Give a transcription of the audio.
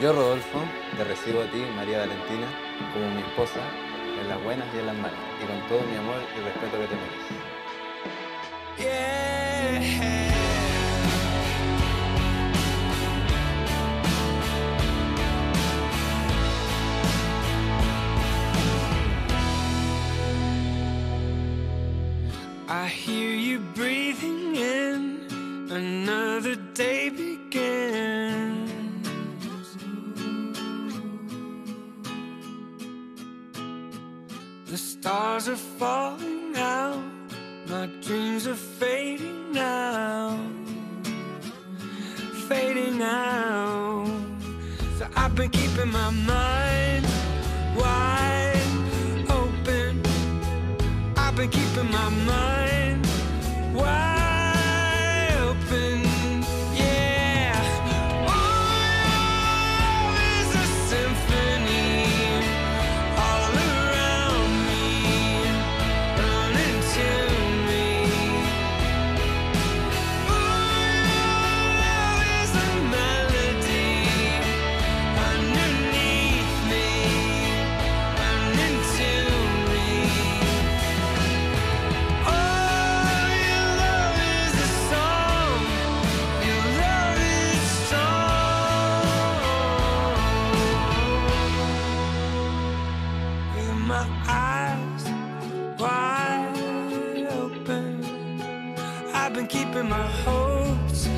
Yo, Rodolfo, te recibo a ti, María Valentina, como mi esposa, en las buenas y en las malas, y con todo mi amor y respeto que te mereces. I hear you breathing in, The stars are falling out, my dreams are fading now, fading out. So I've been keeping my mind wide open. I've been keeping my mind my eyes wide open. I've been keeping my hopes.